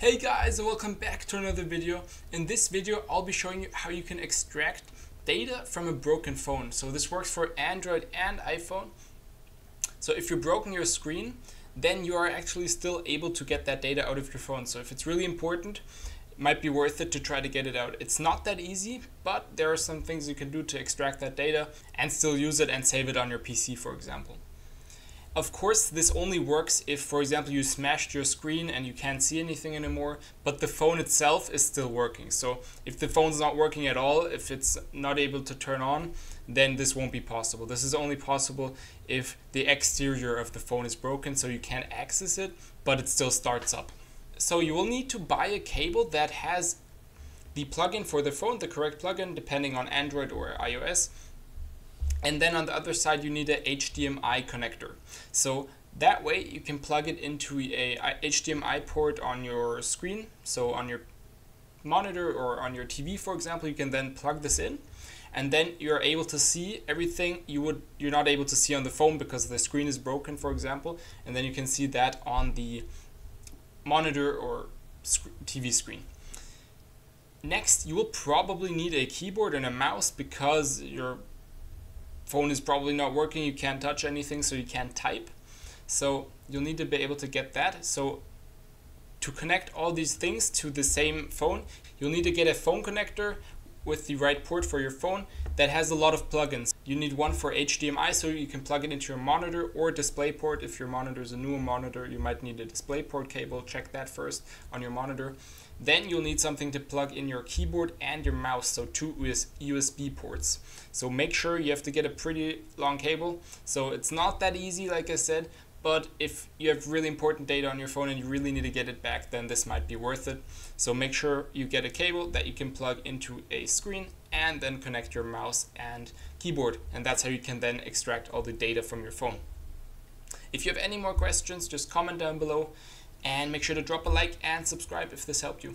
Hey guys and welcome back to another video. In this video I'll be showing you how you can extract data from a broken phone. So this works for Android and iPhone. So if you're broken your screen then you are actually still able to get that data out of your phone. So if it's really important it might be worth it to try to get it out. It's not that easy but there are some things you can do to extract that data and still use it and save it on your PC for example. Of course, this only works if, for example, you smashed your screen and you can't see anything anymore, but the phone itself is still working. So if the phone's not working at all, if it's not able to turn on, then this won't be possible. This is only possible if the exterior of the phone is broken, so you can't access it, but it still starts up. So you will need to buy a cable that has the plugin for the phone, the correct plugin, depending on Android or iOS and then on the other side, you need a HDMI connector. So that way you can plug it into a HDMI port on your screen. So on your monitor or on your TV, for example, you can then plug this in and then you're able to see everything you would you're not able to see on the phone because the screen is broken for example and then you can see that on the monitor or TV screen next you will probably need a keyboard and a mouse because your phone is probably not working, you can't touch anything, so you can't type. So you'll need to be able to get that. So to connect all these things to the same phone, you'll need to get a phone connector with the right port for your phone that has a lot of plugins. You need one for HDMI so you can plug it into your monitor or DisplayPort. If your monitor is a newer monitor, you might need a DisplayPort cable. Check that first on your monitor. Then you'll need something to plug in your keyboard and your mouse, so two USB ports. So make sure you have to get a pretty long cable. So it's not that easy, like I said, but if you have really important data on your phone and you really need to get it back, then this might be worth it. So make sure you get a cable that you can plug into a screen and then connect your mouse and keyboard. And that's how you can then extract all the data from your phone. If you have any more questions, just comment down below and make sure to drop a like and subscribe if this helped you.